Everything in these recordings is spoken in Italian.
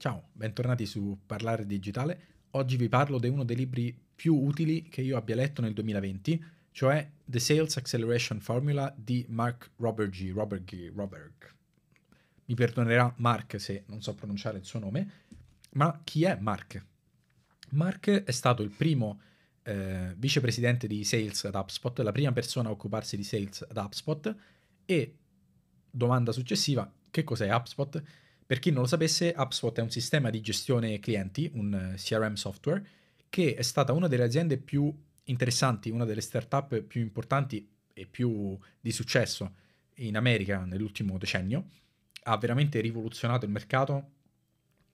Ciao, bentornati su Parlare Digitale. Oggi vi parlo di uno dei libri più utili che io abbia letto nel 2020, cioè The Sales Acceleration Formula di Mark Roberg. Roberg, Roberg. Mi perdonerà Mark se non so pronunciare il suo nome, ma chi è Mark? Mark è stato il primo eh, vicepresidente di sales ad HubSpot, la prima persona a occuparsi di sales ad HubSpot e domanda successiva, che cos'è HubSpot? Per chi non lo sapesse, HubSpot è un sistema di gestione clienti, un eh, CRM software, che è stata una delle aziende più interessanti, una delle startup più importanti e più di successo in America nell'ultimo decennio. Ha veramente rivoluzionato il mercato.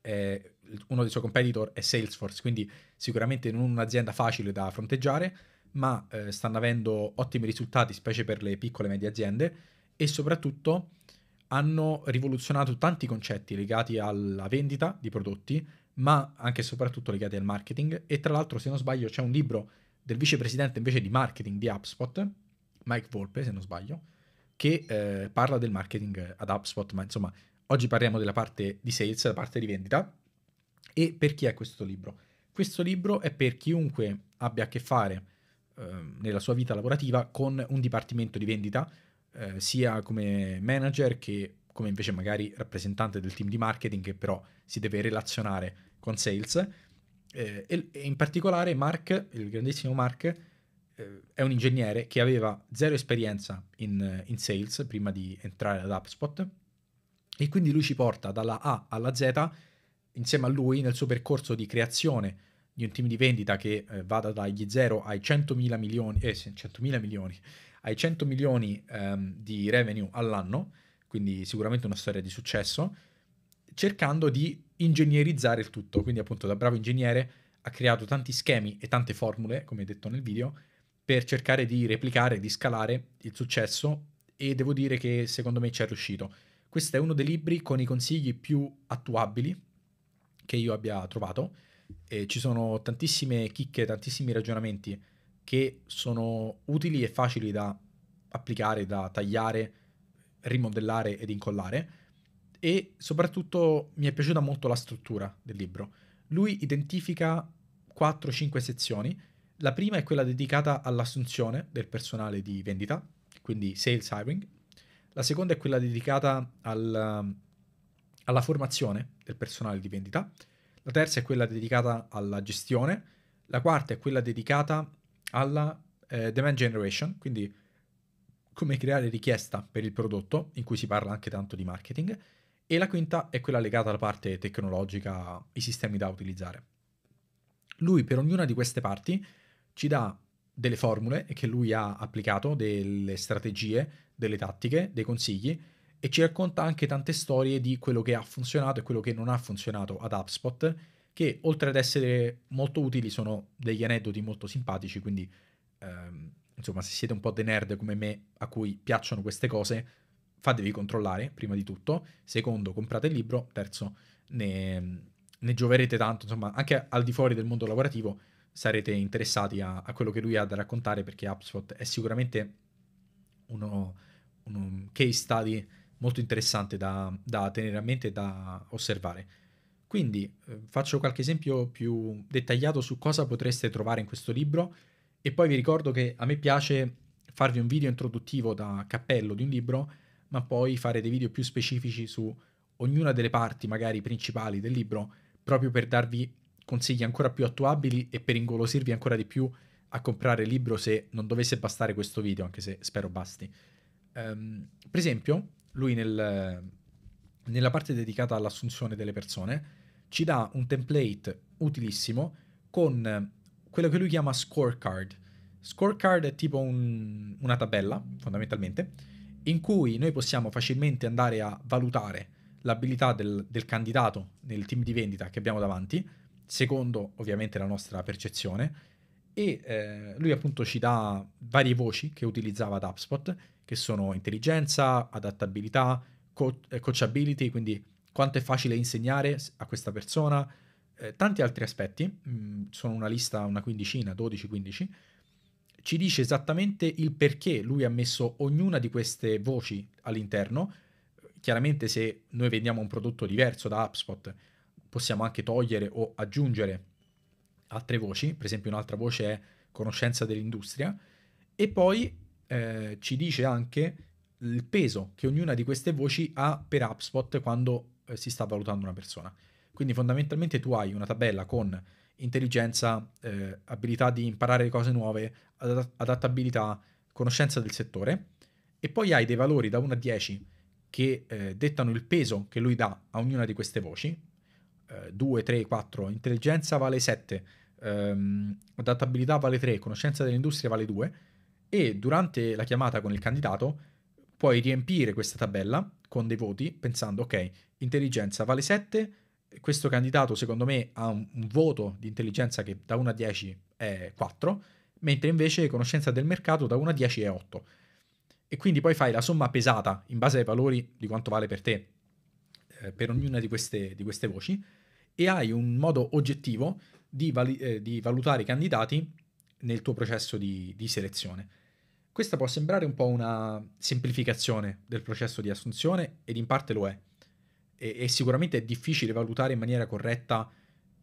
Uno dei suoi competitor è Salesforce, quindi sicuramente non un'azienda facile da fronteggiare, ma eh, stanno avendo ottimi risultati, specie per le piccole e medie aziende, e soprattutto hanno rivoluzionato tanti concetti legati alla vendita di prodotti, ma anche e soprattutto legati al marketing. E tra l'altro, se non sbaglio, c'è un libro del vicepresidente invece di marketing di HubSpot, Mike Volpe, se non sbaglio, che eh, parla del marketing ad HubSpot, ma insomma, oggi parliamo della parte di sales, la parte di vendita. E per chi è questo libro? Questo libro è per chiunque abbia a che fare eh, nella sua vita lavorativa con un dipartimento di vendita, eh, sia come manager che come invece magari rappresentante del team di marketing che però si deve relazionare con sales. Eh, e, e, in particolare Mark, il grandissimo Mark, eh, è un ingegnere che aveva zero esperienza in, in, sales prima di entrare ad HubSpot e quindi lui ci porta dalla A alla Z insieme a lui nel suo percorso di creazione di un team di vendita che eh, vada dagli 0 ai 100.000 milioni, eh, 100.000 milioni, ai 100 milioni ehm, di revenue all'anno, quindi sicuramente una storia di successo, cercando di ingegnerizzare il tutto. Quindi appunto da bravo ingegnere ha creato tanti schemi e tante formule, come detto nel video, per cercare di replicare, di scalare il successo e devo dire che secondo me ci è riuscito. Questo è uno dei libri con i consigli più attuabili che io abbia trovato. E ci sono tantissime chicche, tantissimi ragionamenti che sono utili e facili da applicare, da tagliare, rimodellare ed incollare. E soprattutto mi è piaciuta molto la struttura del libro. Lui identifica 4-5 sezioni. La prima è quella dedicata all'assunzione del personale di vendita, quindi sales hiring. La seconda è quella dedicata al, alla formazione del personale di vendita. La terza è quella dedicata alla gestione. La quarta è quella dedicata alla eh, demand generation, quindi come creare richiesta per il prodotto, in cui si parla anche tanto di marketing, e la quinta è quella legata alla parte tecnologica, i sistemi da utilizzare. Lui per ognuna di queste parti ci dà delle formule che lui ha applicato, delle strategie, delle tattiche, dei consigli e ci racconta anche tante storie di quello che ha funzionato e quello che non ha funzionato ad HubSpot che oltre ad essere molto utili sono degli aneddoti molto simpatici, quindi ehm, insomma se siete un po' dei nerd come me a cui piacciono queste cose, fatevi controllare prima di tutto, secondo comprate il libro, terzo ne, ne gioverete tanto, insomma anche al di fuori del mondo lavorativo sarete interessati a, a quello che lui ha da raccontare perché HubSpot è sicuramente uno, uno case study molto interessante da, da tenere a mente e da osservare. Quindi eh, faccio qualche esempio più dettagliato su cosa potreste trovare in questo libro e poi vi ricordo che a me piace farvi un video introduttivo da cappello di un libro, ma poi fare dei video più specifici su ognuna delle parti magari principali del libro, proprio per darvi consigli ancora più attuabili e per ingolosirvi ancora di più a comprare il libro se non dovesse bastare questo video, anche se spero basti. Um, per esempio, lui nel, nella parte dedicata all'assunzione delle persone, ci dà un template utilissimo con quello che lui chiama scorecard. Scorecard è tipo un, una tabella, fondamentalmente, in cui noi possiamo facilmente andare a valutare l'abilità del, del candidato nel team di vendita che abbiamo davanti, secondo ovviamente la nostra percezione, e eh, lui appunto ci dà varie voci che utilizzava ad HubSpot, che sono intelligenza, adattabilità, eh, coachability, quindi quanto è facile insegnare a questa persona, eh, tanti altri aspetti, mm, sono una lista, una quindicina, 12-15, ci dice esattamente il perché lui ha messo ognuna di queste voci all'interno. Chiaramente se noi vendiamo un prodotto diverso da HubSpot, possiamo anche togliere o aggiungere altre voci, per esempio un'altra voce è conoscenza dell'industria, e poi eh, ci dice anche il peso che ognuna di queste voci ha per HubSpot quando eh, si sta valutando una persona. Quindi fondamentalmente tu hai una tabella con intelligenza, eh, abilità di imparare cose nuove, adattabilità, conoscenza del settore e poi hai dei valori da 1 a 10 che eh, dettano il peso che lui dà a ognuna di queste voci. 2, 3, 4, intelligenza vale 7, ehm, adattabilità vale 3, conoscenza dell'industria vale 2 e durante la chiamata con il candidato puoi riempire questa tabella con dei voti pensando ok, intelligenza vale 7, questo candidato secondo me ha un, un voto di intelligenza che da 1 a 10 è 4, mentre invece conoscenza del mercato da 1 a 10 è 8. E quindi poi fai la somma pesata in base ai valori di quanto vale per te eh, per ognuna di queste, di queste, voci e hai un modo oggettivo di, vali, eh, di valutare i candidati nel tuo processo di, di selezione. Questa può sembrare un po' una semplificazione del processo di assunzione ed in parte lo è. E, e, sicuramente è difficile valutare in maniera corretta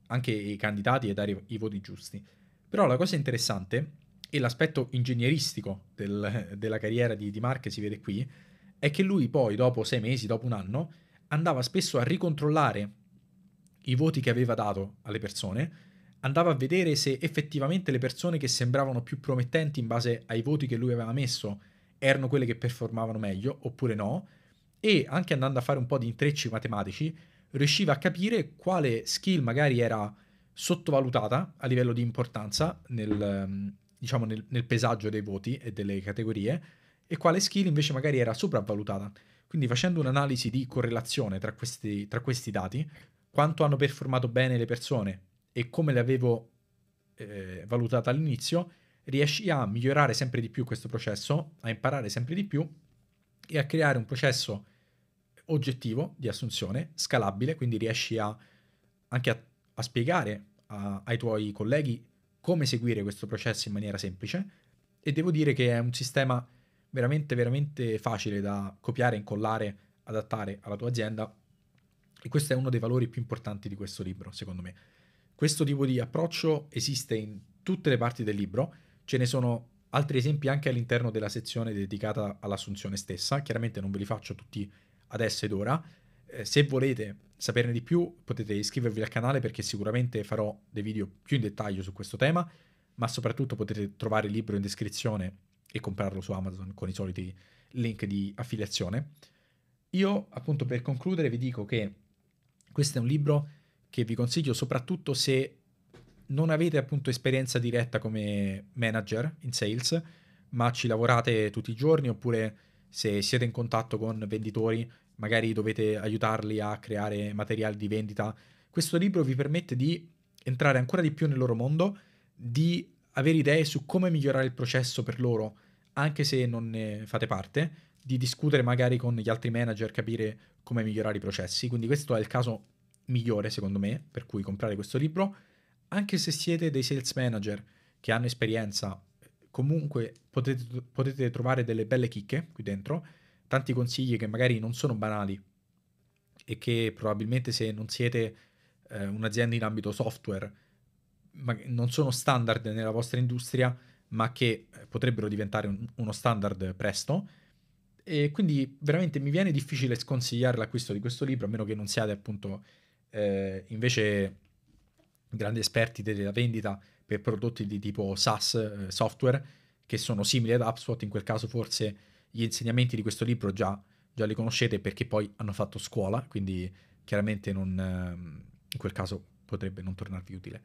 anche i candidati e dare i voti giusti. Però la cosa interessante, e l'aspetto ingegneristico del, della carriera di, di Mark si vede qui, è che lui poi, dopo sei mesi, dopo un anno, andava spesso a ricontrollare i voti che aveva dato alle persone andava a vedere se effettivamente le persone che sembravano più promettenti in base ai voti che lui aveva messo erano quelle che performavano meglio oppure no, e anche andando a fare un po' di intrecci matematici, riusciva a capire quale skill magari era sottovalutata a livello di importanza nel, diciamo, nel, nel pesaggio dei voti e delle categorie, e quale skill invece magari era sopravvalutata. Quindi facendo un'analisi di correlazione tra questi, tra questi dati, quanto hanno performato bene le persone e come le avevo eh, valutate all'inizio, riesci a migliorare sempre di più questo processo, a imparare sempre di più e a creare un processo oggettivo di assunzione, scalabile, quindi riesci a, anche a, a spiegare a, ai tuoi colleghi come seguire questo processo in maniera semplice e devo dire che è un sistema veramente veramente facile da copiare, incollare, adattare alla tua azienda e questo è uno dei valori più importanti di questo libro, secondo me. Questo tipo di approccio esiste in tutte le parti del libro, ce ne sono altri esempi anche all'interno della sezione dedicata all'assunzione stessa, chiaramente non ve li faccio tutti adesso ed ora. Eh, se volete saperne di più potete iscrivervi al canale perché sicuramente farò dei video più in dettaglio su questo tema, ma soprattutto potete trovare il libro in descrizione e comprarlo su Amazon con i soliti link di affiliazione. Io appunto per concludere vi dico che questo è un libro che vi consiglio soprattutto se non avete appunto esperienza diretta come manager in sales, ma ci lavorate tutti i giorni oppure se siete in contatto con venditori, magari dovete aiutarli a creare materiali di vendita. Questo libro vi permette di entrare ancora di più nel loro mondo, di avere idee su come migliorare il processo per loro, anche se non ne fate parte, di discutere magari con gli altri manager, capire come migliorare i processi. Quindi questo è il caso migliore, secondo me, per cui comprare questo libro. Anche se siete dei sales manager che hanno esperienza, comunque potete, potete trovare delle belle chicche qui dentro, tanti consigli che magari non sono banali e che probabilmente se non siete eh, un'azienda in ambito software non sono standard nella vostra industria, ma che eh, potrebbero diventare un, uno standard presto. E quindi veramente mi viene difficile sconsigliare l'acquisto di questo libro, a meno che non siate appunto eh, invece grandi esperti della vendita per prodotti di tipo SaaS eh, software che sono simili ad HubSpot, in quel caso forse gli insegnamenti di questo libro già, già li conoscete perché poi hanno fatto scuola, quindi chiaramente non, ehm, in quel caso potrebbe non tornarvi utile.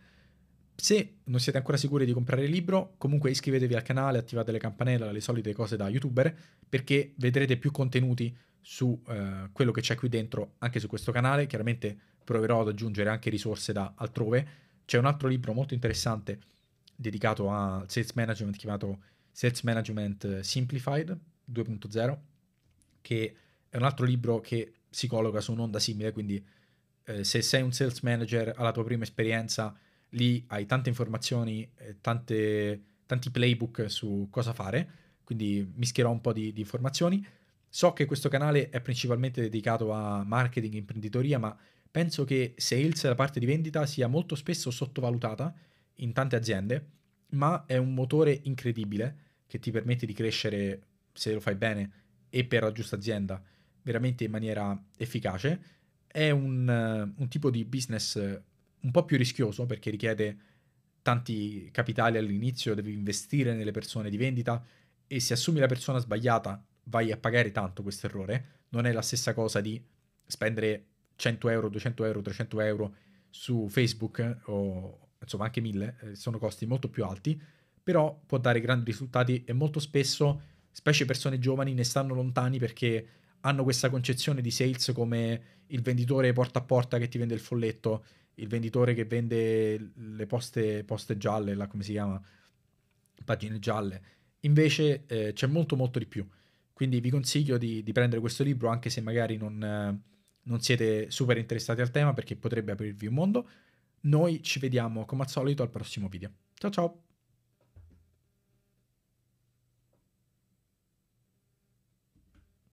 Se non siete ancora sicuri di comprare il libro, comunque iscrivetevi al canale, attivate le campanelle, le solite cose da youtuber, perché vedrete più contenuti su uh, quello che c'è qui dentro anche su questo canale. Chiaramente proverò ad aggiungere anche risorse da altrove. C'è un altro libro molto interessante dedicato al sales management chiamato Sales Management Simplified 2.0, che è un altro libro che si colloca su un'onda simile, quindi eh, se sei un sales manager alla tua prima esperienza, lì hai tante informazioni, eh, tante, tanti playbook su cosa fare, quindi mischierò un po' di, di informazioni. So che questo canale è principalmente dedicato a marketing e imprenditoria, ma penso che sales, la parte di vendita, sia molto spesso sottovalutata in tante aziende, ma è un motore incredibile che ti permette di crescere se lo fai bene e per la giusta azienda veramente in maniera efficace. È un, un tipo di business un po' più rischioso perché richiede tanti capitali all'inizio, devi investire nelle persone di vendita e se assumi la persona sbagliata vai a pagare tanto questo errore. Non è la stessa cosa di spendere 100 euro, 200 euro, 300 euro su Facebook o insomma anche 1000, eh, sono costi molto più alti, però può dare grandi risultati e molto spesso, specie persone giovani, ne stanno lontani perché hanno questa concezione di sales come il venditore porta a porta che ti vende il folletto, il venditore che vende le poste, poste gialle, là, come si chiama, pagine gialle. Invece eh, c'è molto molto di più. Quindi vi consiglio di, di prendere questo libro anche se magari non, eh, non siete super interessati al tema perché potrebbe aprirvi un mondo. Noi ci vediamo come al solito al prossimo video. Ciao ciao!